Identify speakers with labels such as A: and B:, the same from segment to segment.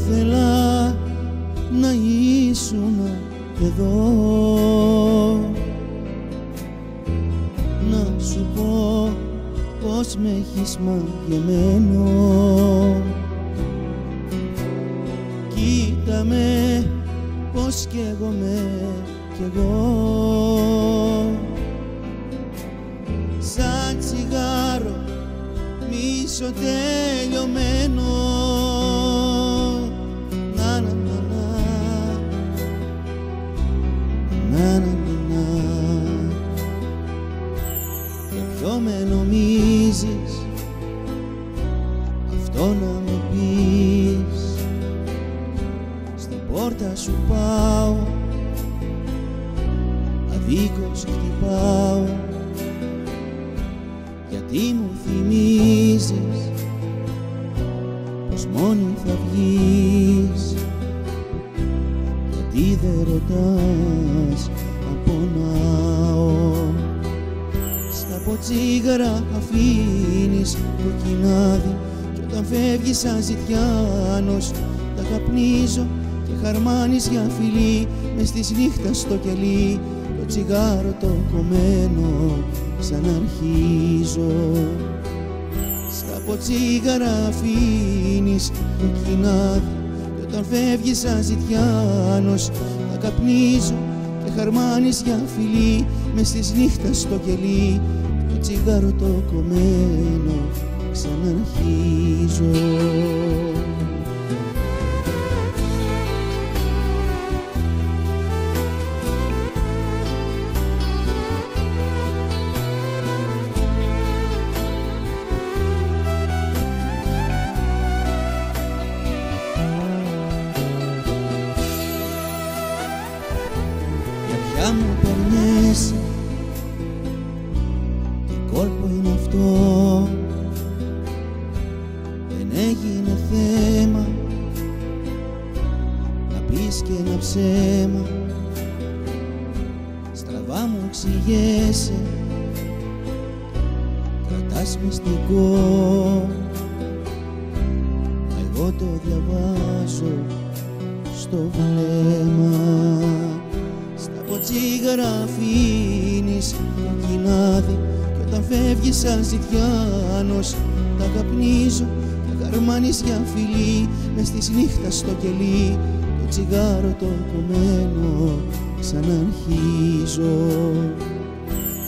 A: ήθελα να ήσουν εδώ. Να σου πω πως με έχεις μαγεμένο. Κοίτα με πως με κι εγώ. Σαν τσιγάρο μισοτελειωμένο ποιο με νομίζεις. Αυτό να μου πεις Στην πόρτα σου πάω. Αδίκως χτυπάω. Γιατί μου θυμίζεις πως μόνη θα βγεις. Γιατί δεν ρωτάς απονάω στα ποτσίγαρα αφήνεις το κοινάδι κι όταν φεύγεις σαν ζητιάνος τα καπνίζω και χαρμάνεις για φιλί μες στις νύχτας στο κελί το τσιγάρο το κομμένο ξαναρχίζω στα ποτσίγαρα αφήνεις το κοινάδι και όταν φεύγεις σαν ζητιάνος τα καπνίζω και χαρμάνεις για φιλί μες στις νύχτα στο κελί. Το τσιγάρο το κομμένο ξαναρχίζω Για ποια μου περνέσαι Τι κόλπο είναι αυτό; Δεν έγινε θέμα. Να πεις και ένα ψέμα. Στραβά μου εξηγέσαι Κρατάς μυστικό. Μα εγώ το διαβάζω στο βλέμμα Στα ποτσίγαρα αφήνεις το κοινάδι Κι όταν φεύγεις σαν ζητιάνος Τα καπνίζω και χαρμάνεις για φιλί Μες στις νύχτας στο κελί Το τσιγάρο το κομμένο ξαναρχίζω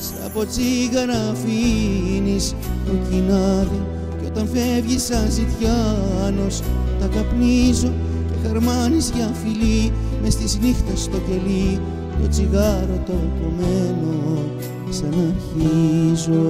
A: Στα ποτσίγαρα αφήνεις το κοινάδι Κι όταν φεύγεις σαν ζητιάνος Τα καπνίζω και χαρμάνεις για φιλί Μες στις νύχτας στο κελί Το τσιγάρο το κομμένο. Ξαναρχίζω